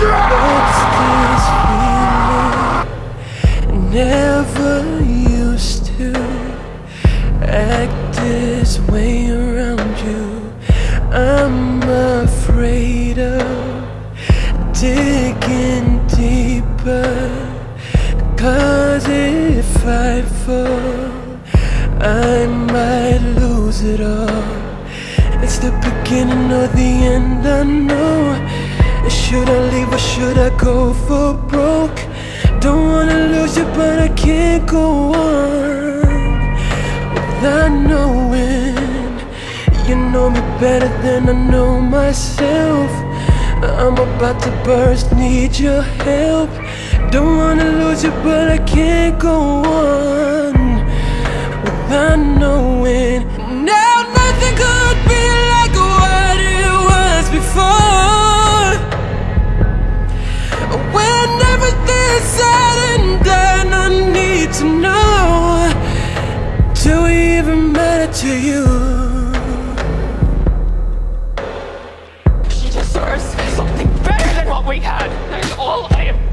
What's this feeling? Never used to act this way around you. I'm afraid of digging deeper. Cause if I fall, I might lose it all. It's the beginning or the end, I know. Should I leave or should I go for broke? Don't wanna lose you, but I can't go on without knowing. You know me better than I know myself. I'm about to burst, need your help. Don't wanna lose you, but I can't go on even matter to you? She deserves something better than what we had. That's all I have